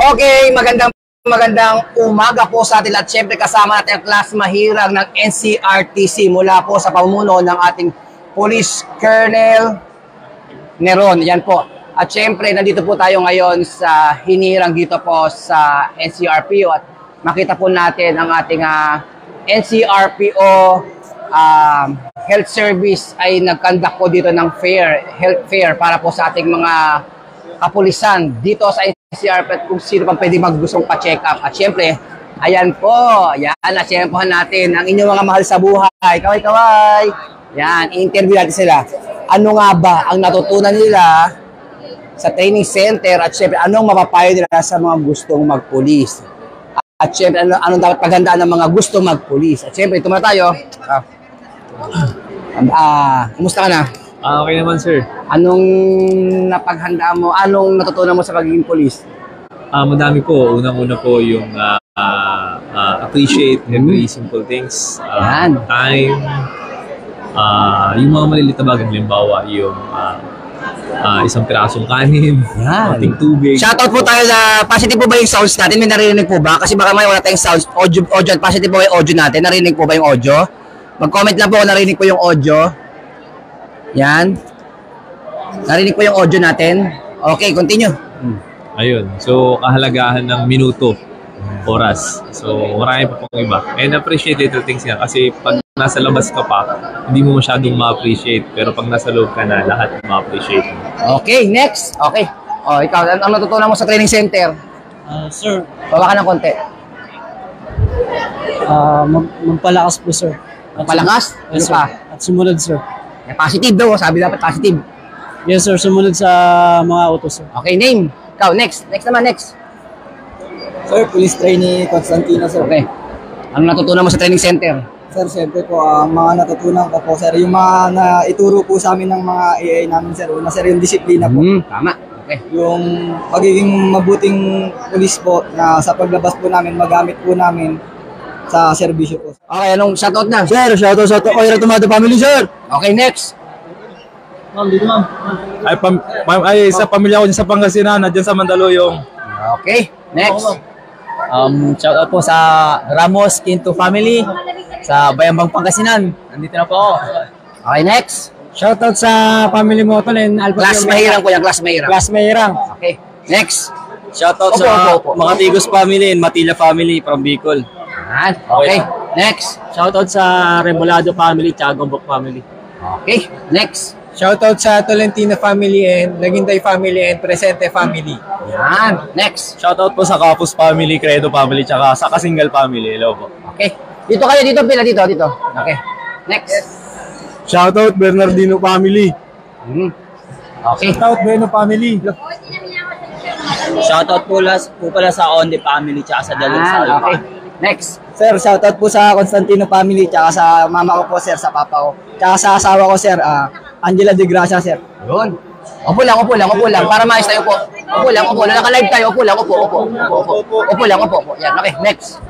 Okay, magandang magandang umaga po sa atin at syempre kasama natin ang class mahirang ng NCRTC mula po sa pamuno ng ating Police Colonel Neron. Yan po. At syempre, nandito po tayo ngayon sa hinirang dito po sa NCRPO at makita po natin ang ating ah, NCRPO um, health service ay nag-conduct po dito ng fair, health fair para po sa ating mga kapulisan dito sa NCRP at kung sino pang pwede maggustong pa-check up. At syempre, ayan po, yan, nasyempohan natin ang inyong mga mahal sa buhay. Kaway, kaway. Yan, i-interview natin sila. Ano nga ba ang natutunan nila sa training center at syempre, anong mapapayo nila sa mga gustong magpulis? At syempre, ano, anong dapat paghandaan ng mga gustong magpulis? At syempre, ito tayo. Ah, ah, kumusta ka na? Ah, okay naman, sir. Anong napaghandaan mo? Anong natutunan mo sa pagiging polis? Ah, madami po. Unang-una po yung ah, ah, appreciate every simple things. Ah, Yan. Time. Ah, yung mga maliliit na bagay, halimbawa, yung ah, ah, isang pirasong kanin, Yan. konting tubig. Shoutout po tayo sa positive po ba yung sounds natin? May narinig po ba? Kasi baka may wala tayong sounds. Audio, audio, positive po ba yung audio natin? Narinig po ba yung audio? Mag-comment lang po kung narinig po yung audio. Yan. Narinig po yung audio natin. Okay, continue. Ayun. So, kahalagahan ng minuto, oras. So, marami pa pong iba. And appreciate little things yan. Kasi pag nasa labas ka pa, hindi mo masyadong ma-appreciate. Pero pag nasa loob ka na, lahat ma-appreciate mo. Okay, next. Okay. O, ikaw, ano ano natutunan mo sa training center? Ah, sir, Baba ka ng konti. ah mag- magpalakas po, sir. At Palakas? Ano Yes, sir. pa? At sumunod, sir. Eh, Positive daw. Sabi dapat positive. Yes, sir. Sumunod sa mga auto, sir. Okay, name. Ikaw, next. Next naman, next. Sir, police trainee Constantino, sir. Okay. Ano natutunan mo sa training center? Sir, siyempre po, ang mga natutunan ko po, sir, yung mga na ituro po sa amin ng mga AA namin, sir. Una, sir, yung disiplina po. Hmm, tama. Okay. Yung pagiging mabuting police po na sa paglabas po namin, magamit po namin sa serbisyo po. Okay, anong shoutout na? Sir, shoutout sa Oira Tomato Family, sir! Okay, next. Ay, pam, pam- ay sa pamilya ko dyan sa Pangasinan, dyan sa Mandaluyong. Okay, next. Um, shout out po sa Ramos Quinto family sa Bayambang Pangasinan. Nandito na po ako. Okay, next. Shoutout sa family mo, Tolen. Alpha Class mahirang ko yan, class mahirang. Class Mahirang. Okay, next. Shout out Opo, sa opo, opo. mga Tigos family and Matila family from Bicol. Yan. Okay, next. Shoutout sa Rebolado family, Tiagombok family. Okay, next. Shoutout sa Tolentino family and Lagintay family and Presente family. Yan. Next. Shout out po sa Kapus family, Credo family, tsaka sa Kasingal family. Hello po. Okay. Dito kayo, dito, pila, dito, dito. Okay. Next. Shout out Bernardino family. Hmm. Okay. Shout out Beno family. Shout out po, las, po pala sa Onde family tsaka sa Yan, Salva. okay. Next. Sir, shoutout po sa Constantino family, tsaka sa mama ko po, sir, sa papa ko. Tsaka sa asawa ko, sir, ah, Angela De Gracia, sir. Yun. Upo lang, upo lang, upo lang. Para maayos tayo po. Upo lang, upo lang. Naka-live tayo. Upo lang, upo, upo. Upo, upo. Upo lang, upo, upo. Yan, okay. Next.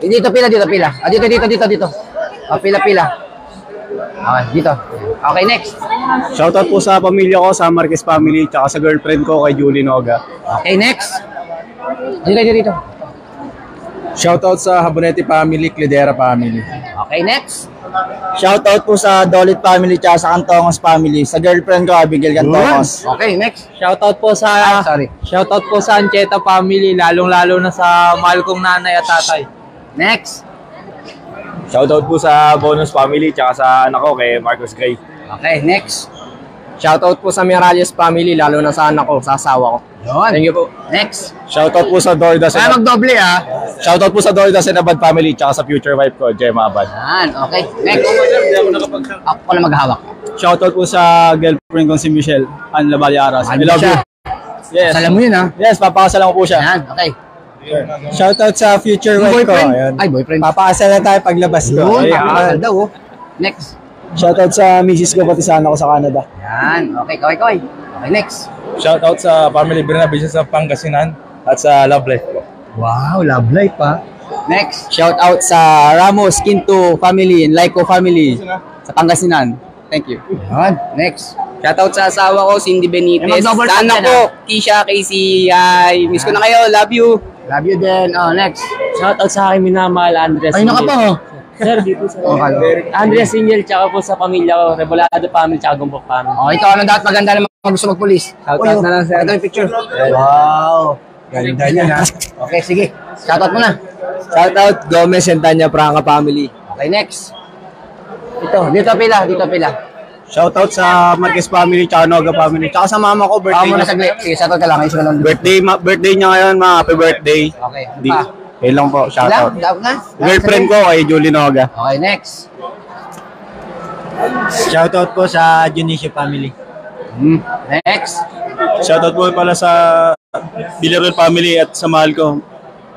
Eh, Dito, pila, dito, pila. Ah, dito, dito, dito, dito. Ah, pila, pila. Okay, dito. Okay, next. Shout out po sa pamilya ko, sa Marquez family, tsaka sa girlfriend ko kay Julie Noga. Okay, next. Dito, dito, dito. Shout out sa Habonete family, Clidera family. Okay, next. Shoutout po sa Dolit family, tsaka sa Cantongos family. Sa girlfriend ko, Abigail Cantongos. Okay, next. Shoutout po sa sorry. Shoutout po sa Ancheta family, lalong-lalo na sa mahal kong nanay at tatay. Next. Shout out po sa Bonus family, tsaka sa anak ko kay Marcos Gray. Okay, next. Shoutout po sa Miralles family, lalo na sa anak ko, sa asawa ko. Yun. Thank you po. Next. Shout out po sa Dordas Kaya magdoble, ah. Shout out po sa Dordas and Abad family, tsaka sa future wife ko, Gemma Abad. Yan, okay. Next. Ako ko na maghawak. Shoutout po sa girlfriend kong si Michelle, Ann Labalyaras. I Ano love you. Yes. Salam mo yun, ah. Yes, papakasalan ko po siya. Yan, okay. Shoutout sa future wife ko. boyfriend? Ayun. Ay, boyfriend. Papakasal na tayo paglabas ko. Yun, papakasal daw, oh. Next. Shoutout sa misis ko, pati sa anak ko sa Canada. Yan, okay, kaway, kaway. Okay, next. Shoutout sa family Bernabe sa Pangasinan at sa Love Life ko. Wow, love life, pa. Next. Shout out sa Ramos Quinto family and Laiko family sa Pangasinan. Thank you. Yan, next. Shoutout sa asawa ko, Cindy Benitez. Eh, mag-double Sa anak ko, Kisha, Casey. Ay, miss ko na kayo. Love you. Love you din. Oh, next. Shoutout sa aking minamahal, Andres. Ayun na ka pa, oh. Sir, dito sa... Okay. Andres Singel, tsaka po sa pamilya ko, Rebolado family, tsaka Gumbok family. Oh, ito ano dapat maganda naman kung gusto magpulis. Shoutout Uy, oh, na lang, sir. Ito yung picture. Wow. Ganda niyan ha. Okay, sige. Shoutout mo na. Shoutout Gomez and Tanya Pranga family. Okay, next. Ito, dito pila, dito pila. Shoutout sa Marquez family, tsaka Noga family. Tsaka sa mama ko, Baka birthday mo na niya. saglit. Sige, shoutout ka lang. Ayos ka lang. Birthday, ma- birthday niya ngayon, mga happy birthday. Okay. ano Di, pa? Yun lang po, Ilang? shoutout. Dapat na? Girlfriend ko kay Julie Noga. Okay, next. Shoutout po sa Junicia family. Hmm. Next. Shoutout po pala sa Villarreal family at sa mahal ko,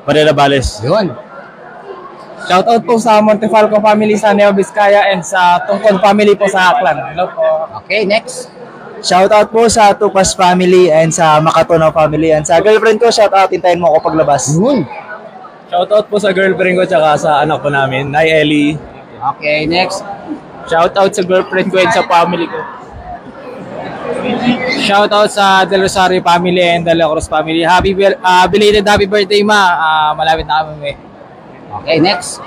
Marela Bales. Yun. Shoutout po sa Montefalco family sa Neo Vizcaya and sa Tungkon family po sa Aklan. Hello po. Okay, next. Shoutout po sa Tupas family and sa Makatono family and sa girlfriend ko, shoutout, hintayin mo ako paglabas. Yun. Shoutout po sa girlfriend ko tsaka sa anak ko namin, Nay Ellie. Okay, next. Shoutout sa girlfriend ko and sa family ko. Shoutout sa Del Rosario family and De La Cruz family. Happy ah, belated happy birthday ma. Ah, malapit na kami. Okay, next.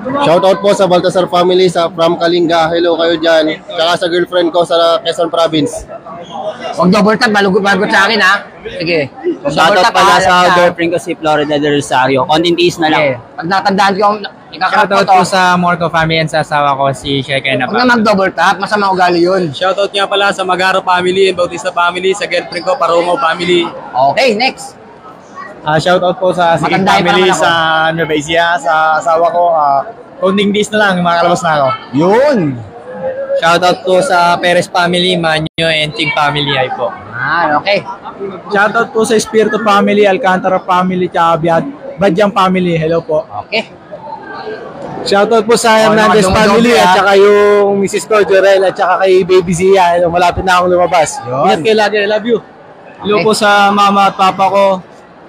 Shoutout po sa Baltasar family sa from Kalinga. Hello kayo dyan. Tsaka sa girlfriend ko sa Quezon Province. Huwag double tap, balugot balugot sa akin ha. Sige. Huwag double Shoutout tap, pala ha. sa girlfriend ko si Florida del Rosario. Konting tiis na na. lang. Okay. Pag natandaan ko yung ikakarap ko Shoutout to, po sa Morco family and sa asawa ko si Shekena huwag na mag-double tap, masama ugali yun. Shoutout nga pala sa Magaro family and Bautista family, sa girlfriend ko, Parongo family. Okay, next. Ah, shoutout po sa Sige Matanda pa family naman ako. sa Nueva Ecija, sa asawa ko. ah Counting days na lang, makalabas na ako. Yun. Shoutout po sa Perez family, Manyo and Ching family ay po. Ah, okay. Shoutout po sa Espiritu family, Alcantara family, tsaka Biad, Badyang family. Hello po. Okay. Shoutout po sa Oh, Hernandez naman, family at ah. saka yung Mrs. ko, Jorel, at saka kay Baby Zia. Hello, malapit na akong lumabas. Ingat kayo lagi, I love you. Hello Okay. po sa mama at papa ko.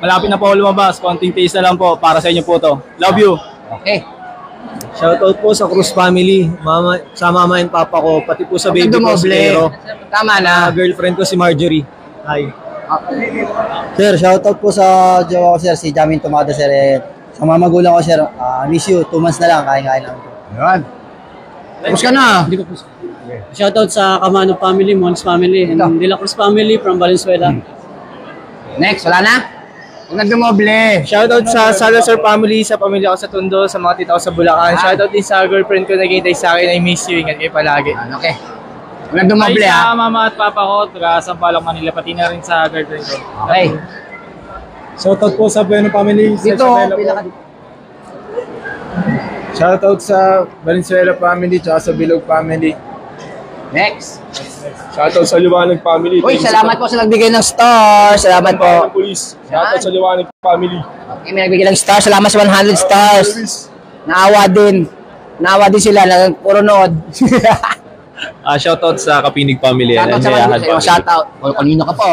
Malapit na po ako lumabas. Konting taste na lang po. Para sa inyo po to. Love you. Okay. Shoutout po sa Cruz family, mama, sa mama and papa ko, pati po sa baby ko, si. Pero. Tama na. Ah, girlfriend ko si Marjorie. Hi. Sir, shoutout po sa jowa ko sir, si Jamin Tomada sir. Eh, sa mga magulang ko sir, ah, miss you, two months na lang, kain-kain lang. Yun. Tapos ka na. Shoutout sa Kamano family, Mons family, and De La Cruz family from Valenzuela. Next, wala na? Huwag na dumoble. Shoutout sa Salazar family, sa pamilya ko sa Tondo, sa mga tita ko sa Bulacan. Shoutout din sa girlfriend ko na naghihintay sa akin. I miss you. Ingat kayo palagi. Yan, Okay. Huwag na dumoble Ay, ha. sa mama at papa ko, taga Sampaloc, Manila, pati na rin sa girlfriend ko. Okay. Shoutout po sa Bueno family. sa Dito, Isabela po. pila ka. Shoutout sa Valenzuela family, tsaka sa Bilog family. Next. Shoutout sa Liwanag family. Uy, salamat po sa nagbigay ng star. Salamat po. Police. Shoutout sa Liwanag family. Okay, may nagbigay ng star. Salamat sa 100 stars. Naawa din. Naawa din sila. Puro nood. Ah, shoutout sa Kapinig family and Shoutout sa Mayahan mga family. shoutout. O, kanino ka po.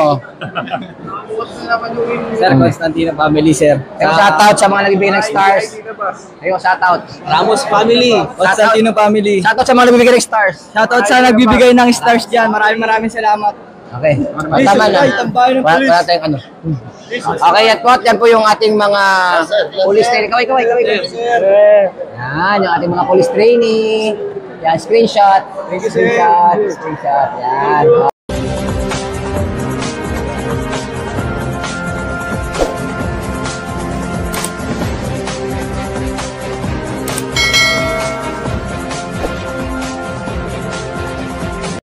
Sir, Constantino family, sir. Ayun, shoutout sa mga nagbibigay ng stars. Ayun, shoutout. Ramos family, Constantino family. Shoutout sa mga nagbibigay ng stars. Shoutout sa nagbibigay ng stars dyan. Maraming maraming salamat. Okay. O, tama na. Wala, wala tayong ano. Okay, at po, yan po yung ating mga police training. Kaway, kaway, kaway. kaway. Yan, yung ating mga police training. Yan, screenshot. Screenshot, screenshot. Yan.